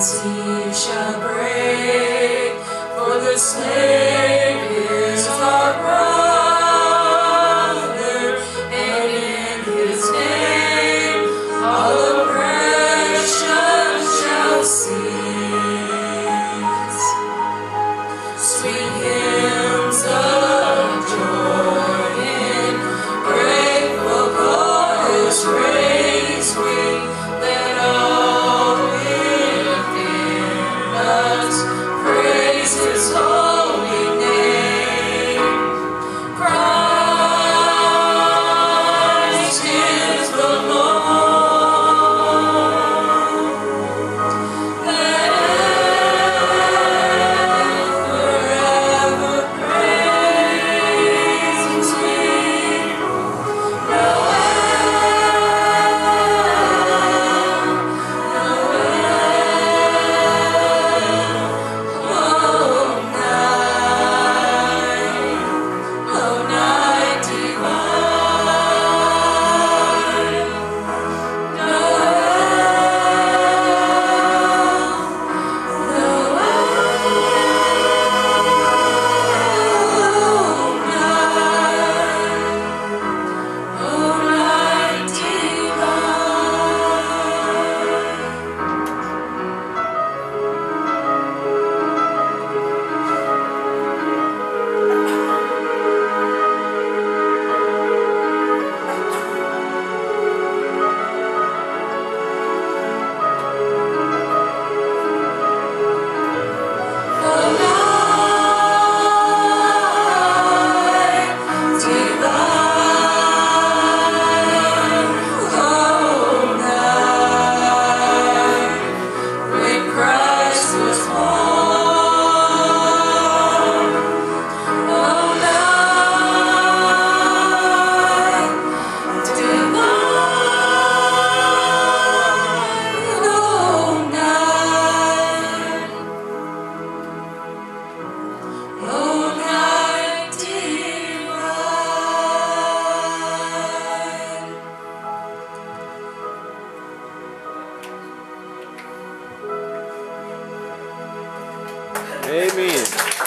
He shall break, for the slave. Amen.